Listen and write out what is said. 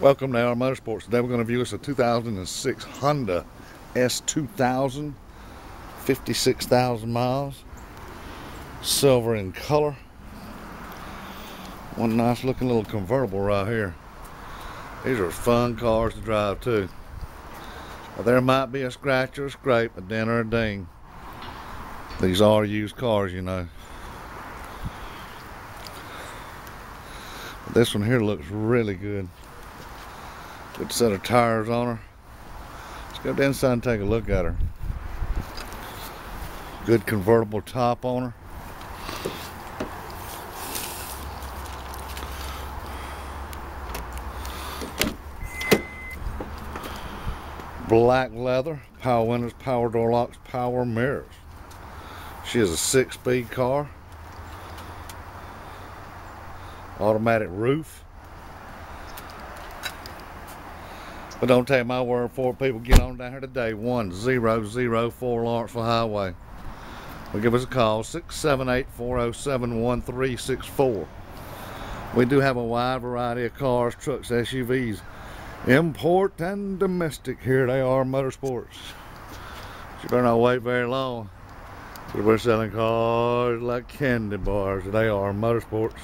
Welcome to our Motorsports. Today we're going to view us a 2006 Honda S2000, 56,000 miles, silver in color. One nice looking little convertible right here. These are fun cars to drive too. there might be a scratch or a scrape, a dent or a ding. These are used cars, you know. This one here looks really good. Good set of tires on her. Let's go down inside and take a look at her. Good convertible top on her. Black leather, power windows, power door locks, power mirrors. She is a six-speed car. Automatic roof. But don't take my word for it. People get on down here today. 1004 Lawrenceville Highway. Well, give us a call. 678-407-1364. We do have a wide variety of cars, trucks, SUVs. Import and domestic. Here they are, motorsports. You better not wait very long. We're selling cars like candy bars. They are motorsports.